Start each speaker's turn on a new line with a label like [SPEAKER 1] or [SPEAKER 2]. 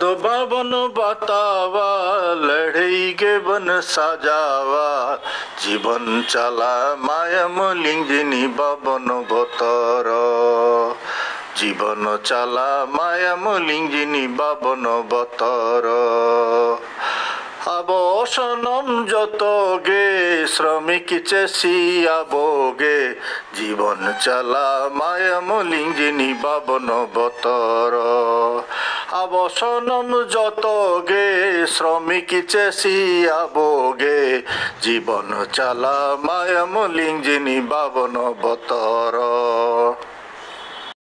[SPEAKER 1] दो बावन बतावा लढई के बन साजावा जीवन चला मायम लिंगिनी बावन भतर জীবন চালা মায়াম লিঙ্গিনী বাবন বতর আবসনম যত গে শ্রমিক চেষি আবগে জীবন চালা মায়াম লিঙ্গিনী বাবন বতর আবসনম যত গে শ্রমিক চেষি আবগে জীবন চালা মায়ামলিং যিনি বাবন বতর।